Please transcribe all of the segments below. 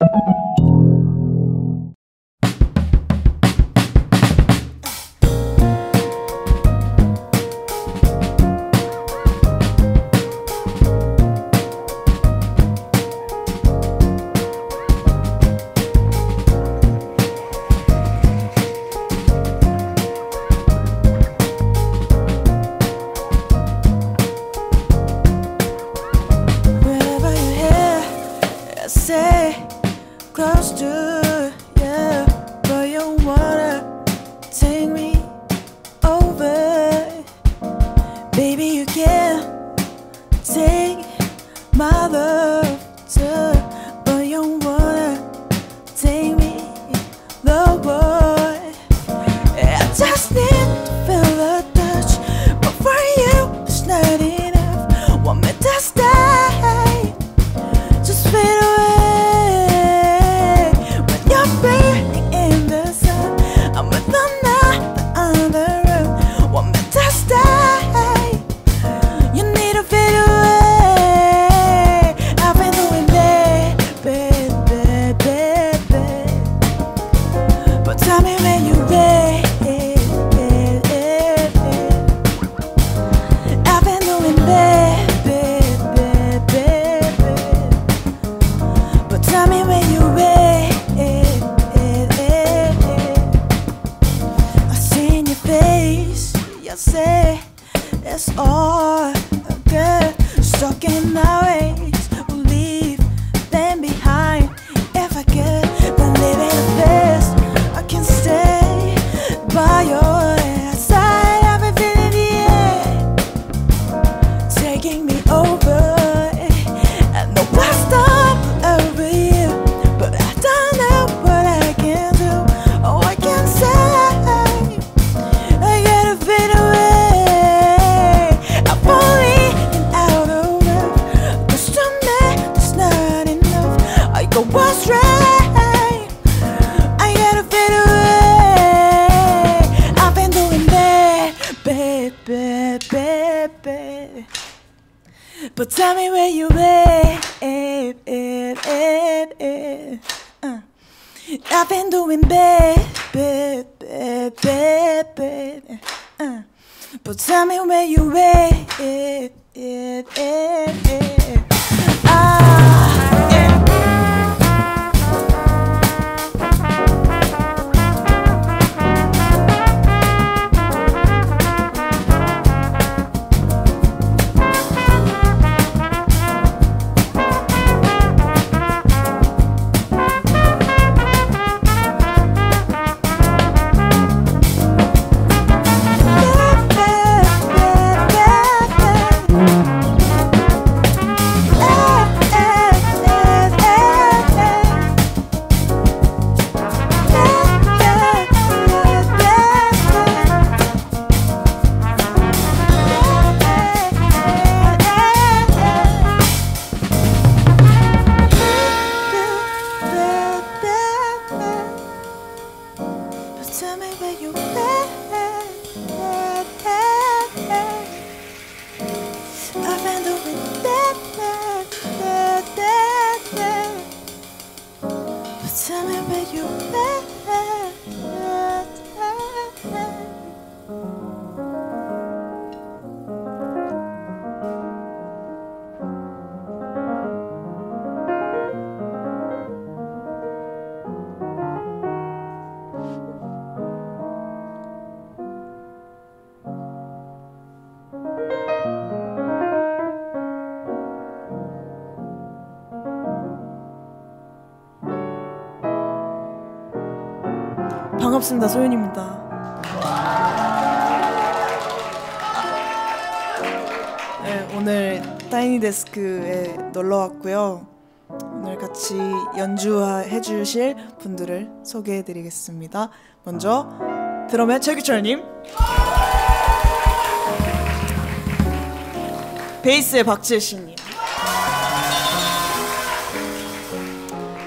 you say it's all good. Stuck in my way. me where you at, at, at, at. Uh. I've been doing bad, bad, bad, bad, bad. Uh. But tell me where you at, at, at, at. Tell me where you've been. 반갑습니다. 소윤입니다. 네, 오늘 타이니 데스크에 놀러 왔고요. 오늘 같이 연주해 주실 분들을 소개해 드리겠습니다. 먼저 드럼의 최규철 님 베이스의 박재신님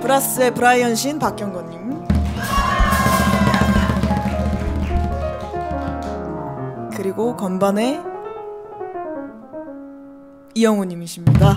브라스의 브라이언 신 박경건 님 그리고 건반의 이영우님이십니다.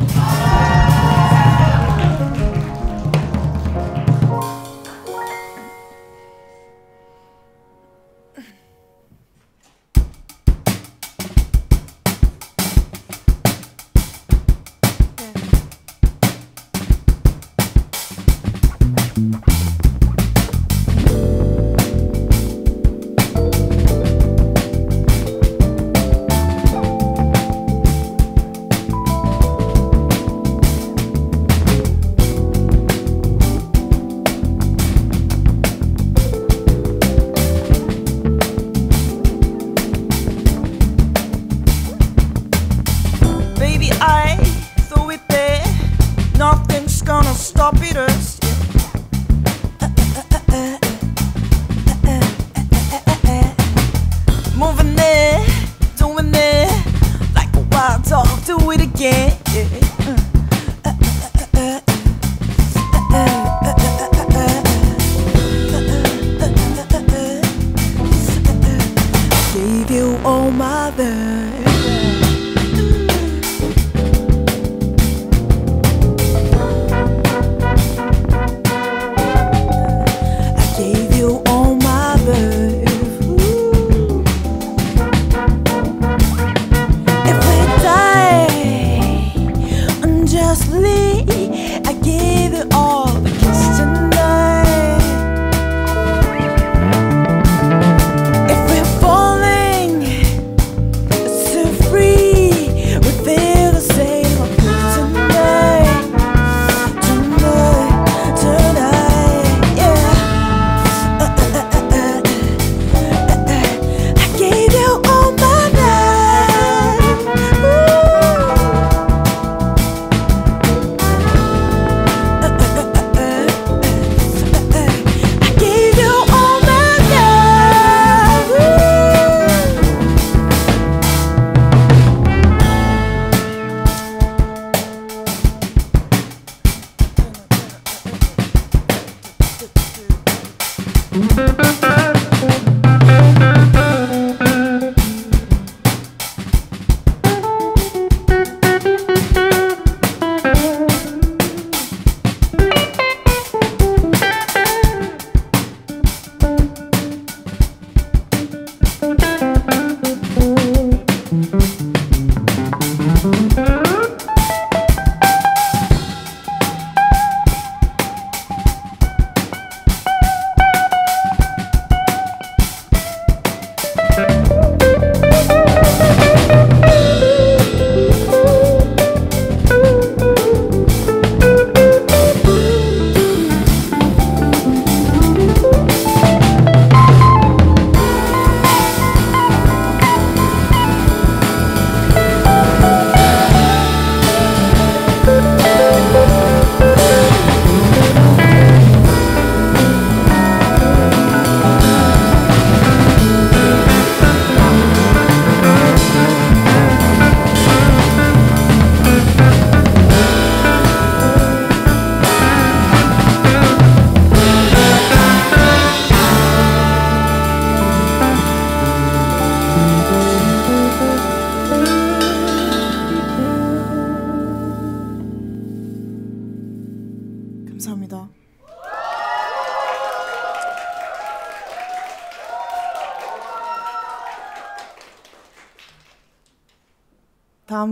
yeah.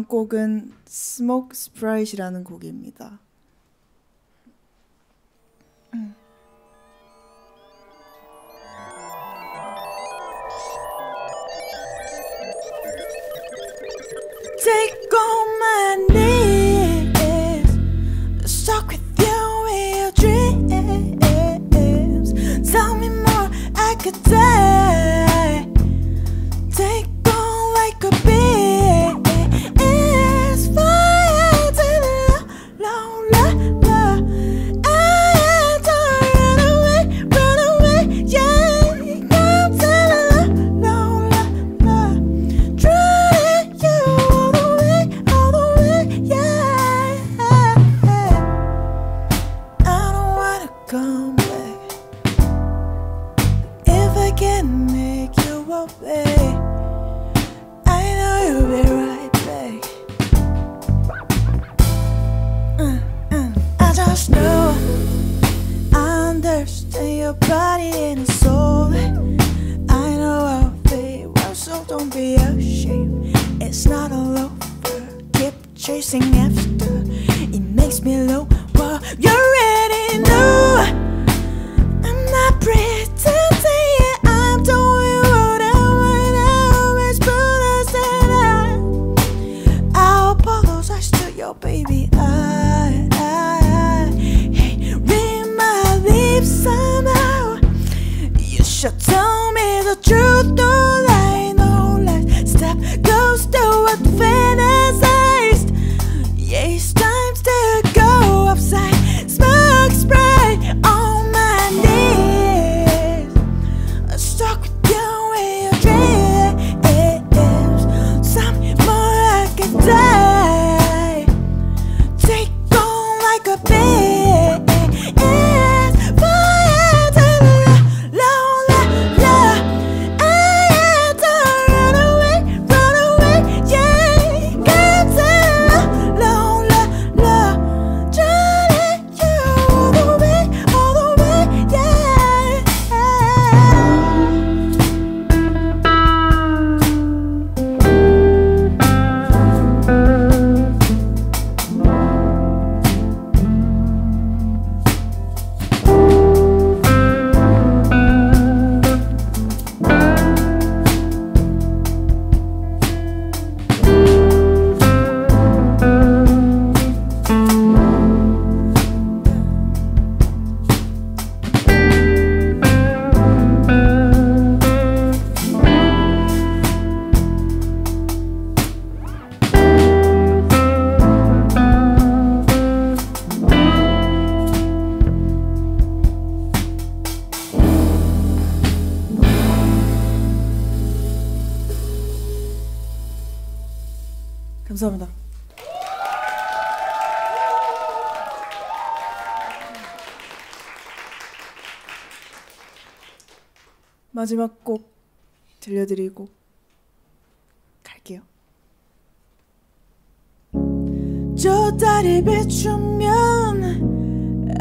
다음 곡은 스모크 스프라이트라는 곡입니다. 음. Take after. It makes me low, but you're ready now. 마지막 곡 들려드리고 갈게요. 저 달이 비추면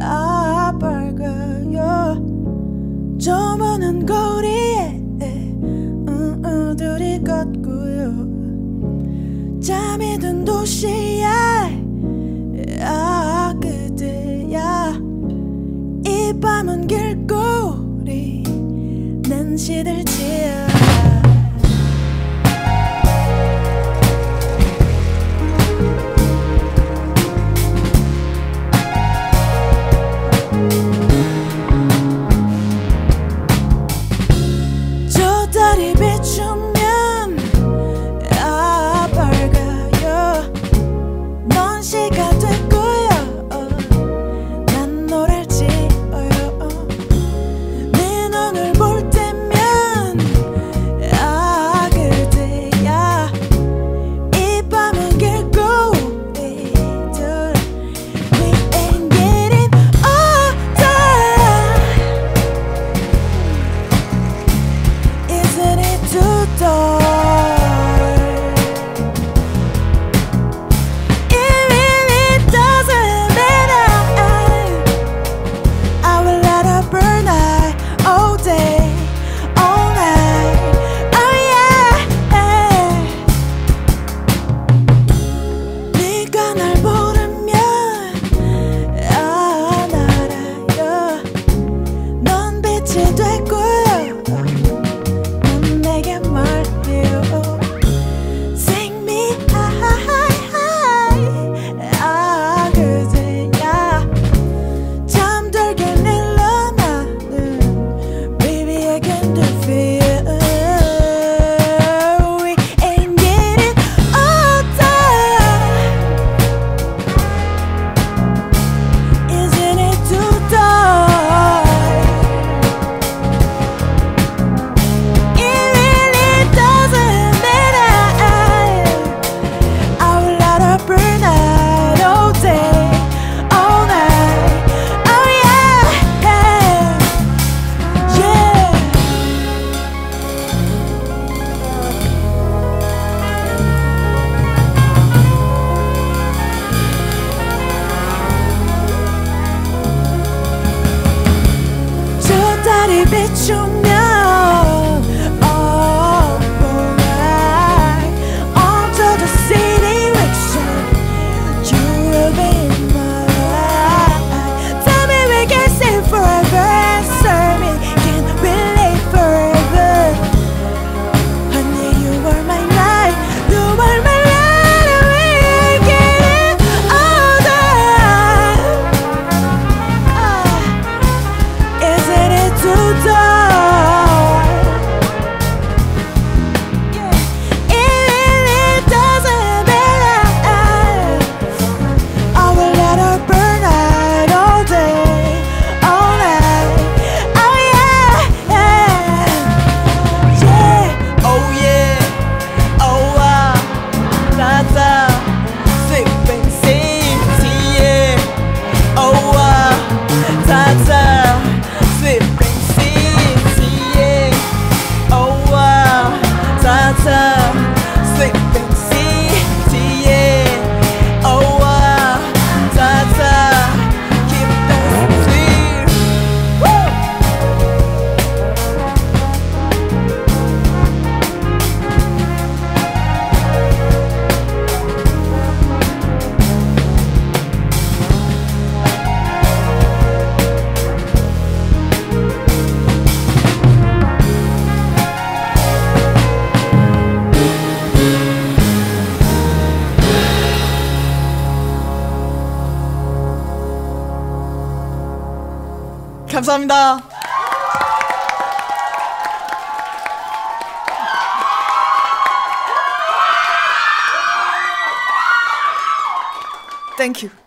아 빨가요 저 먼 거리에 웅웅들이 걷고요 잠이 든 도시에 시들지요 that you 감사합니다. 땡큐.